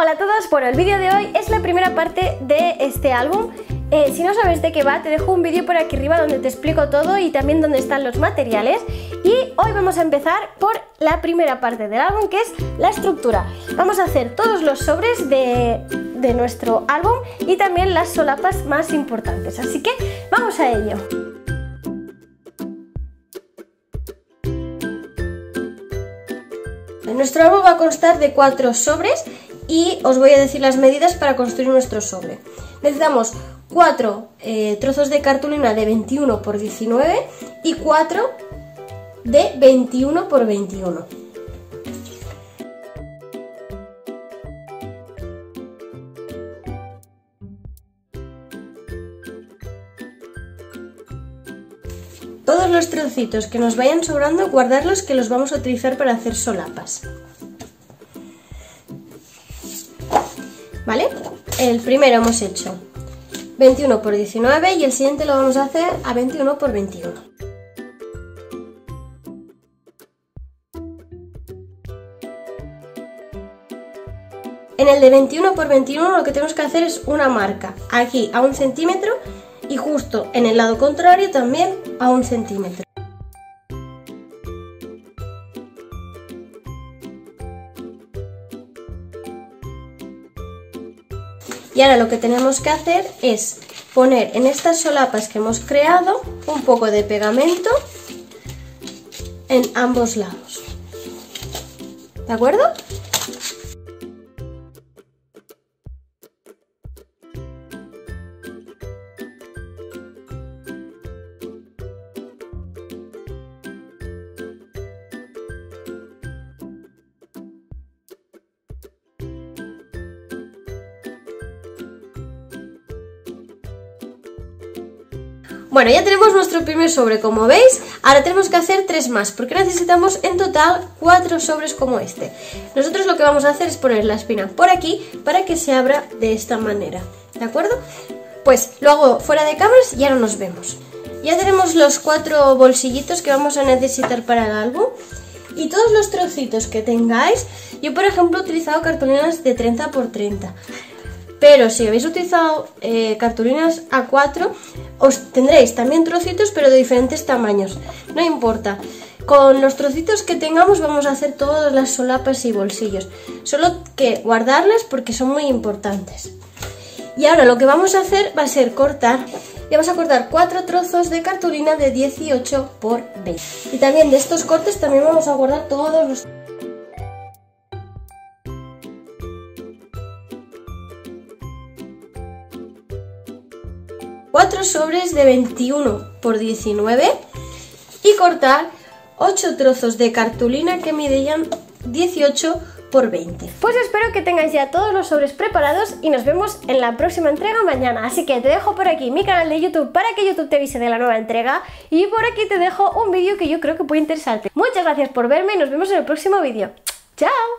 Hola a todos, bueno, el vídeo de hoy es la primera parte de este álbum. Eh, si no sabes de qué va, te dejo un vídeo por aquí arriba donde te explico todo y también dónde están los materiales. Y hoy vamos a empezar por la primera parte del álbum, que es la estructura. Vamos a hacer todos los sobres de, de nuestro álbum y también las solapas más importantes. Así que vamos a ello. Nuestro álbum va a constar de cuatro sobres y os voy a decir las medidas para construir nuestro sobre. Necesitamos cuatro eh, trozos de cartulina de 21 por 19 y 4 de 21 por 21. Todos los trocitos que nos vayan sobrando, guardarlos que los vamos a utilizar para hacer solapas. ¿Vale? El primero hemos hecho 21 por 19 y el siguiente lo vamos a hacer a 21 por 21. En el de 21 por 21 lo que tenemos que hacer es una marca aquí a un centímetro y justo en el lado contrario también a un centímetro. Y ahora lo que tenemos que hacer es poner en estas solapas que hemos creado un poco de pegamento en ambos lados. ¿De acuerdo? Bueno, ya tenemos nuestro primer sobre, como veis. Ahora tenemos que hacer tres más, porque necesitamos en total cuatro sobres como este. Nosotros lo que vamos a hacer es poner la espina por aquí para que se abra de esta manera, ¿de acuerdo? Pues lo hago fuera de cámaras y ahora nos vemos. Ya tenemos los cuatro bolsillitos que vamos a necesitar para el álbum. Y todos los trocitos que tengáis, yo por ejemplo he utilizado cartulinas de 30 por 30 pero si habéis utilizado eh, cartulinas A4, os tendréis también trocitos, pero de diferentes tamaños. No importa. Con los trocitos que tengamos vamos a hacer todas las solapas y bolsillos. Solo que guardarlas porque son muy importantes. Y ahora lo que vamos a hacer va a ser cortar. Y vamos a cortar cuatro trozos de cartulina de 18 por 20. Y también de estos cortes también vamos a guardar todos los Cuatro sobres de 21 por 19 y cortar 8 trozos de cartulina que midían 18 por 20. Pues espero que tengáis ya todos los sobres preparados y nos vemos en la próxima entrega mañana. Así que te dejo por aquí mi canal de YouTube para que YouTube te avise de la nueva entrega y por aquí te dejo un vídeo que yo creo que puede interesarte. Muchas gracias por verme y nos vemos en el próximo vídeo. ¡Chao!